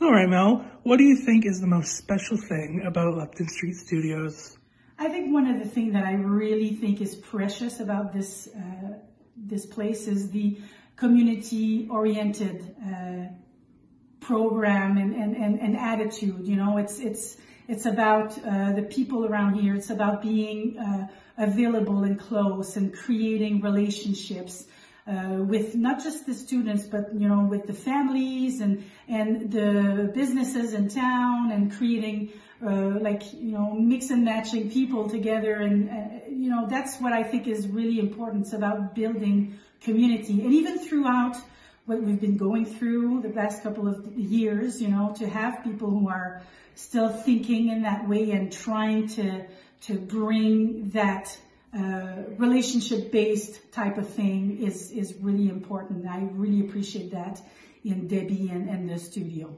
All right, Mel, what do you think is the most special thing about Lupton Street Studios? I think one of the things that I really think is precious about this uh, this place is the community-oriented uh, program and, and, and, and, attitude. You know, it's it's it's about uh, the people around here. It's about being uh, available and close and creating relationships uh, with not just the students, but you know, with the families and and the businesses in town, and creating uh, like you know, mix and matching people together, and uh, you know, that's what I think is really important. It's about building community, and even throughout what we've been going through the last couple of years, you know, to have people who are still thinking in that way and trying to to bring that uh, relationship based type of thing is, is really important. I really appreciate that in Debbie and, and the studio.